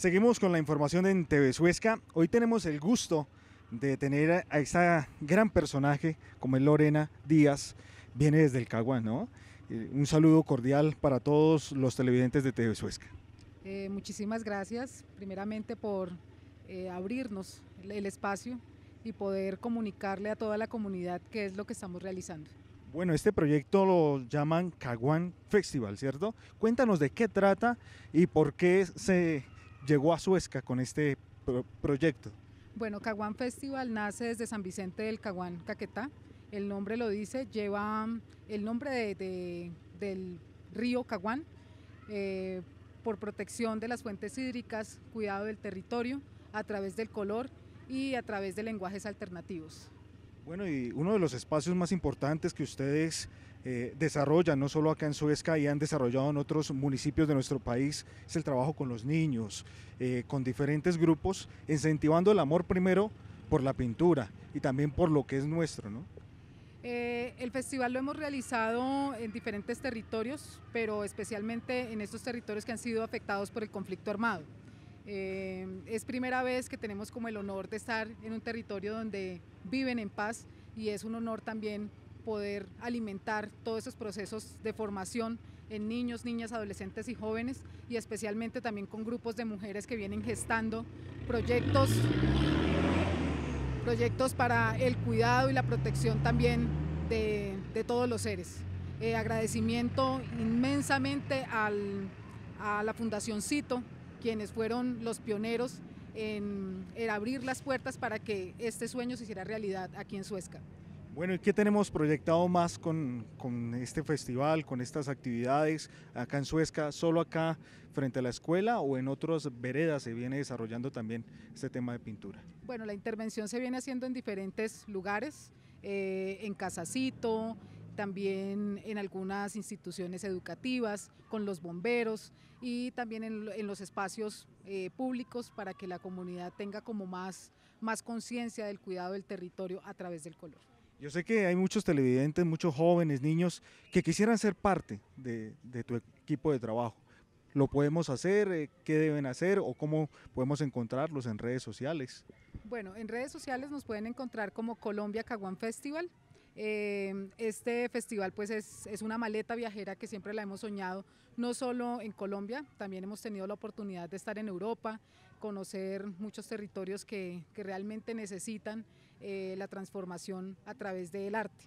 Seguimos con la información en TV Suezca. Hoy tenemos el gusto de tener a esta gran personaje como es Lorena Díaz, viene desde el Caguán, ¿no? Eh, un saludo cordial para todos los televidentes de TV Suezca. Eh, muchísimas gracias, primeramente por eh, abrirnos el espacio y poder comunicarle a toda la comunidad qué es lo que estamos realizando. Bueno, este proyecto lo llaman Caguán Festival, ¿cierto? Cuéntanos de qué trata y por qué se llegó a Suezca con este proyecto. Bueno, Caguán Festival nace desde San Vicente del Caguán, Caquetá. El nombre lo dice, lleva el nombre de, del río Caguán eh, por protección de las fuentes hídricas, cuidado del territorio, a través del color y a través de lenguajes alternativos. Bueno, y uno de los espacios más importantes que ustedes eh, desarrollan, no solo acá en Suezca, y han desarrollado en otros municipios de nuestro país, es el trabajo con los niños, eh, con diferentes grupos, incentivando el amor primero por la pintura y también por lo que es nuestro, ¿no? Eh, el festival lo hemos realizado en diferentes territorios, pero especialmente en estos territorios que han sido afectados por el conflicto armado. Es primera vez que tenemos como el honor de estar en un territorio donde viven en paz y es un honor también poder alimentar todos esos procesos de formación en niños, niñas, adolescentes y jóvenes y especialmente también con grupos de mujeres que vienen gestando proyectos, proyectos para el cuidado y la protección también de, todos los seres. Eh, agradecimiento inmensamente a la Fundación Cito, quienes fueron los pioneros en, en abrir las puertas para que este sueño se hiciera realidad aquí en Suezca. Bueno, ¿y qué tenemos proyectado más con, con, este festival, con estas actividades acá en Suezca? ¿Solo acá frente a la escuela o en otras veredas se viene desarrollando también este tema de pintura? Bueno, la intervención se viene haciendo en diferentes lugares, eh, en Casacito, también en algunas instituciones educativas, con los bomberos y también en, en los espacios eh, públicos para que la comunidad tenga como más, más conciencia del cuidado del territorio a través del color. Yo sé que hay muchos televidentes, muchos jóvenes, niños que quisieran ser parte de, tu equipo de trabajo. ¿Lo podemos hacer? Eh, ¿Qué deben hacer? ¿O cómo podemos encontrarlos en redes sociales? Bueno, en redes sociales nos pueden encontrar como Colombia Caguán Festival. Eh, este festival pues es, es, una maleta viajera que siempre la hemos soñado, no solo en Colombia, también hemos tenido la oportunidad de estar en Europa, conocer muchos territorios que, que realmente necesitan eh, la transformación a través del arte.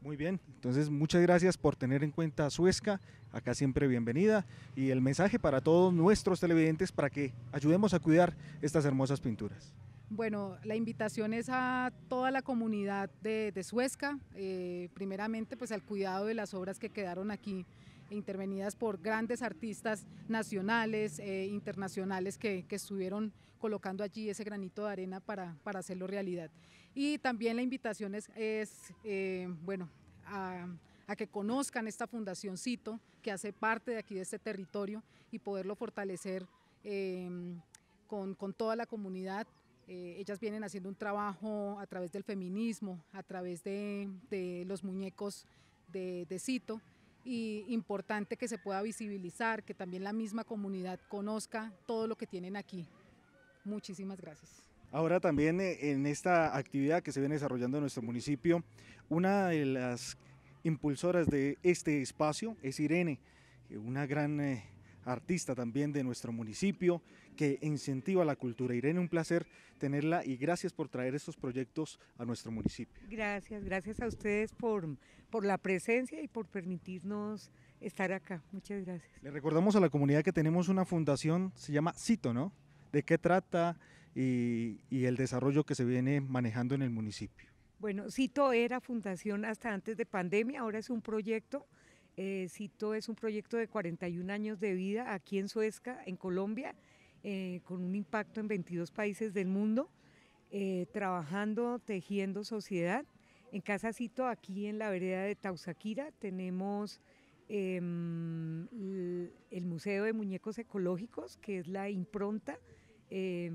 Muy bien, entonces muchas gracias por tener en cuenta a Suezca, acá siempre bienvenida, y el mensaje para todos nuestros televidentes para que ayudemos a cuidar estas hermosas pinturas. Bueno, la invitación es a toda la comunidad de, Suezca, eh, primeramente pues al cuidado de las obras que quedaron aquí intervenidas por grandes artistas nacionales, e internacionales que, estuvieron colocando allí ese granito de arena para, hacerlo realidad. Y también la invitación es, eh, bueno, a, que conozcan esta Fundación Cito, que hace parte de aquí de este territorio y poderlo fortalecer em, con, toda la comunidad. Eh, ellas vienen haciendo un trabajo a través del feminismo, a través de, los muñecos de, de Cito, y importante que se pueda visibilizar, que también la misma comunidad conozca todo lo que tienen aquí. Muchísimas gracias. Ahora también eh, en esta actividad que se viene desarrollando en nuestro municipio, una de las impulsoras de este espacio es Irene, eh, una gran eh, artista también de nuestro municipio que incentiva la cultura. Irene, un placer tenerla y gracias por traer estos proyectos a nuestro municipio. Gracias, gracias a ustedes por, por la presencia y por permitirnos estar acá. Muchas gracias. Le recordamos a la comunidad que tenemos una fundación, se llama CITO, ¿no? ¿De qué trata y, y el desarrollo que se viene manejando en el municipio? Bueno, CITO era fundación hasta antes de pandemia, ahora es un proyecto eh, CITO es un proyecto de 41 años de vida aquí en Suezca, en Colombia, eh, con un impacto en 22 países del mundo, eh, trabajando, tejiendo sociedad. En Casa Cito, aquí en la vereda de Tausaquira, tenemos em, el Museo de Muñecos Ecológicos, que es la impronta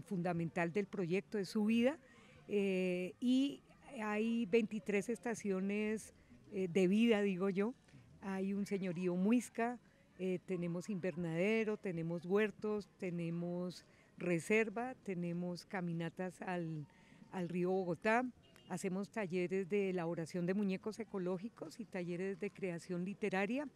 fundamental del proyecto, de su vida, y hay 23 estaciones de vida, digo yo, hay un señorío muisca, eh, tenemos invernadero, tenemos huertos, tenemos reserva, tenemos caminatas al, río Bogotá, hacemos talleres de elaboración de muñecos ecológicos y talleres de creación literaria,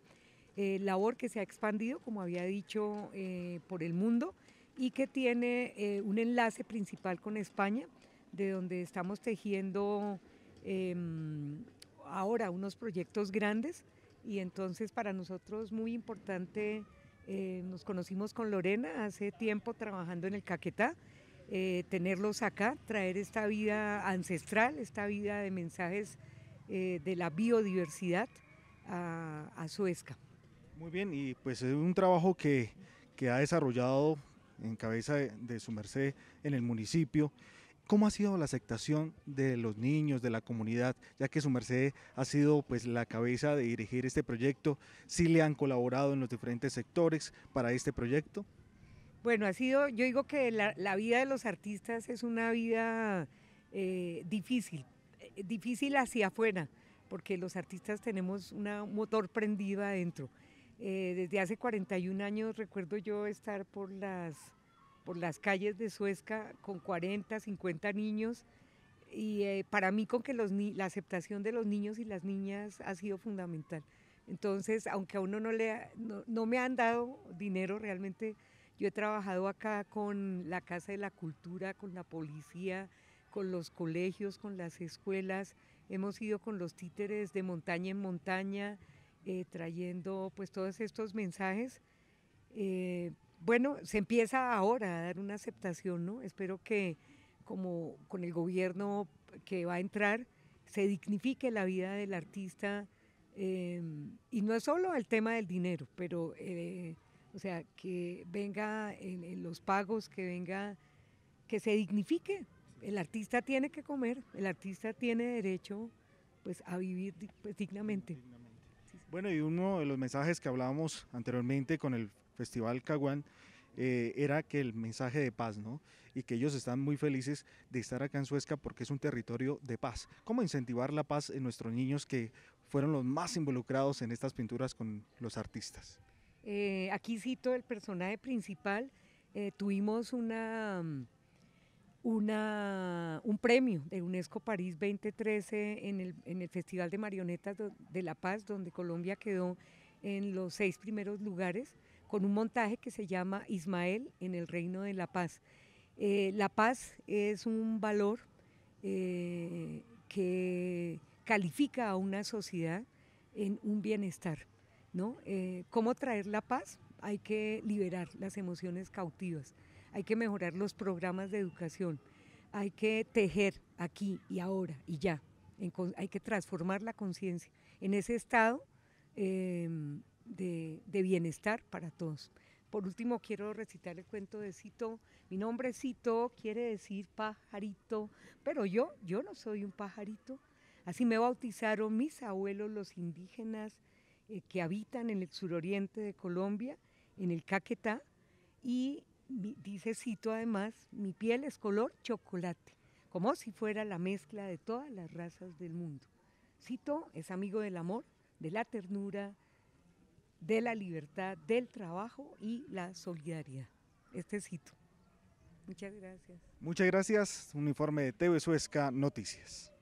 eh, labor que se ha expandido, como había dicho, eh, por el mundo y que tiene un enlace principal con España, de donde estamos tejiendo em, ahora unos proyectos grandes y entonces para nosotros muy importante, eh, nos conocimos con Lorena hace tiempo trabajando en el Caquetá, eh, tenerlos acá, traer esta vida ancestral, esta vida de mensajes eh, de la biodiversidad a, a Suezca. Muy bien, y pues es un trabajo que, que ha desarrollado en cabeza de, de su merced en el municipio. ¿Cómo ha sido la aceptación de los niños, de la comunidad, ya que su merced ha sido pues la cabeza de dirigir este proyecto? ¿Sí le han colaborado en los diferentes sectores para este proyecto? Bueno, ha sido, yo digo que la, vida de los artistas es una vida eh, difícil, eh, difícil hacia afuera, porque los artistas tenemos un motor prendido adentro. Eh, desde hace 41 años recuerdo yo estar por las por las calles de Suezca con 40, 50 niños y eh, para mí con que la aceptación de los niños y las niñas ha sido fundamental. Entonces, aunque a uno no, le, no, me han dado dinero, realmente yo he trabajado acá con la Casa de la Cultura, con la policía, con los colegios, con las escuelas, hemos ido con los títeres de montaña en montaña, eh, trayendo pues todos estos mensajes. Eh, bueno, se empieza ahora a dar una aceptación, ¿no? Espero que como con el gobierno que va a entrar se dignifique la vida del artista em, y no es solo el tema del dinero, pero eh, o sea, que venga en, los pagos, que venga, que se dignifique. El artista tiene que comer, el artista tiene derecho pues a vivir pues, dignamente. Bueno, y uno de los mensajes que hablábamos anteriormente con el Festival Caguán, eh, era que el mensaje de paz, ¿no? Y que ellos están muy felices de estar acá en Suezca porque es un territorio de paz. ¿Cómo incentivar la paz en nuestros niños que fueron los más involucrados en estas pinturas con los artistas? Eh, aquí cito el personaje principal. Eh, tuvimos una, una, un premio de UNESCO París 2013 en el, en el Festival de Marionetas de La Paz, donde Colombia quedó en los seis primeros lugares con un montaje que se llama Ismael en el Reino de la Paz. Eh, la paz es un valor eh, que califica a una sociedad en un bienestar. ¿no? Eh, ¿Cómo traer la paz? Hay que liberar las emociones cautivas, hay que mejorar los programas de educación, hay que tejer aquí y ahora y ya, hay que transformar la conciencia en ese estado de, bienestar para todos. Por último, quiero recitar el cuento de Cito. Mi nombre es Cito, quiere decir pajarito, pero yo, yo no soy un pajarito. Así me bautizaron mis abuelos, los indígenas eh, que habitan en el suroriente de Colombia, en el Caquetá, y dice Cito además, mi piel es color chocolate, como si fuera la mezcla de todas las razas del mundo. Cito es amigo del amor, de la ternura, de la libertad, del trabajo y la solidaridad. Este cito. Muchas gracias. Muchas gracias. Un informe de TV Suezca Noticias.